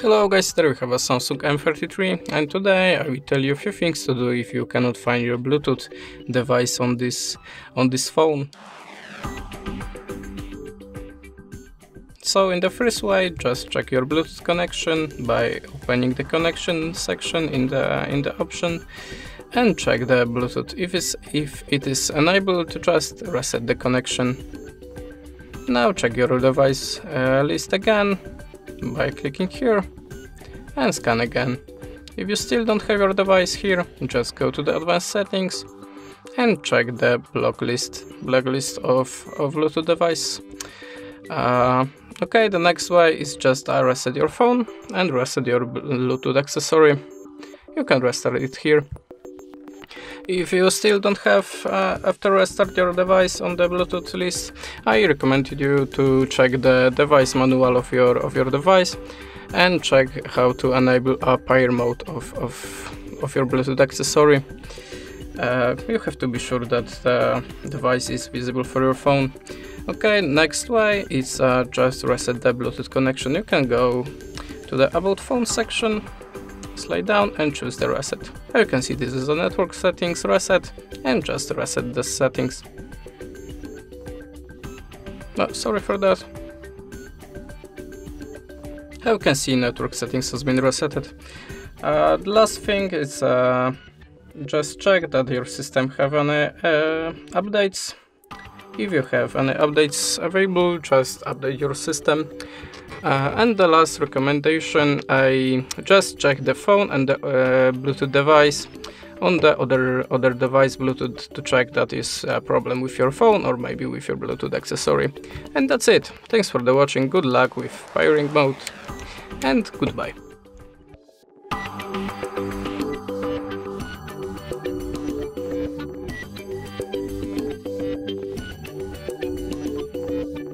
Hello guys, today we have a Samsung M33 and today I will tell you a few things to do if you cannot find your Bluetooth device on this on this phone. So in the first way, just check your Bluetooth connection by opening the connection section in the in the option and check the Bluetooth. If, it's, if it is enabled, just reset the connection. Now check your device uh, list again by clicking here and scan again. If you still don't have your device here, just go to the advanced settings and check the block list, blacklist of, of Bluetooth device. Uh, okay, the next way is just uh, reset your phone and reset your Bluetooth accessory. You can restart it here. If you still don't have uh, after restart your device on the Bluetooth list, I recommend you to check the device manual of your of your device and check how to enable a pair mode of, of, of your Bluetooth accessory. Uh, you have to be sure that the device is visible for your phone. Okay, next way is uh, just reset the Bluetooth connection. You can go to the About Phone section slide down and choose the reset. You can see this is the network settings reset and just reset the settings. Oh, sorry for that. You can see network settings has been resetted. Uh, the last thing is uh, just check that your system have any uh, updates. If you have any updates available, just update your system. Uh, and the last recommendation, I just check the phone and the uh, Bluetooth device on the other other device Bluetooth to check that is a problem with your phone or maybe with your Bluetooth accessory. And that's it. Thanks for the watching, good luck with pairing mode and goodbye.